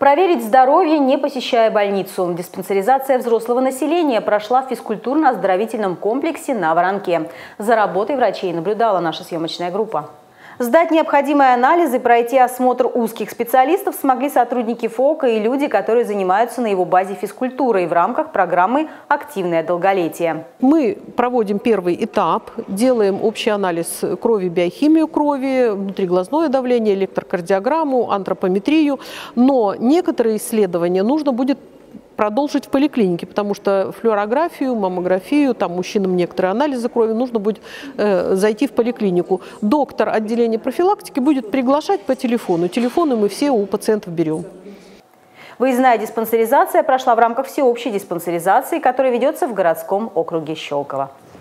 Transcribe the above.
Проверить здоровье, не посещая больницу. Диспансеризация взрослого населения прошла в физкультурно-оздоровительном комплексе на Воронке. За работой врачей наблюдала наша съемочная группа. Сдать необходимые анализы, пройти осмотр узких специалистов смогли сотрудники ФОКа и люди, которые занимаются на его базе физкультурой в рамках программы «Активное долголетие». Мы проводим первый этап, делаем общий анализ крови, биохимию крови, внутриглазное давление, электрокардиограмму, антропометрию. Но некоторые исследования нужно будет продолжить в поликлинике, потому что флюорографию, маммографию, там мужчинам некоторые анализы крови нужно будет э, зайти в поликлинику. Доктор отделения профилактики будет приглашать по телефону. Телефоны мы все у пациентов берем. Выездная диспансеризация прошла в рамках всеобщей диспансеризации, которая ведется в городском округе Щелково.